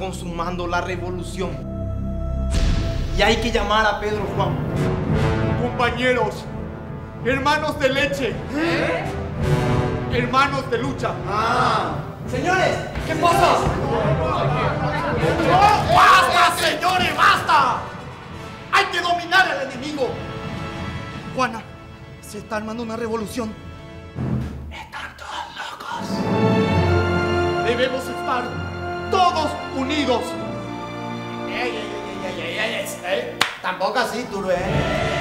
consumando la revolución. Y hay que llamar a Pedro Juan. Compañeros, hermanos de leche, hermanos de lucha. Señores, ¿qué pasa? ¡Basta, señores, basta! Hay que dominar al enemigo. Juana, se está armando una revolución. Están todos locos. Debemos estar todos unidos. Ey, ey, ey, ey, ey, ¿eh?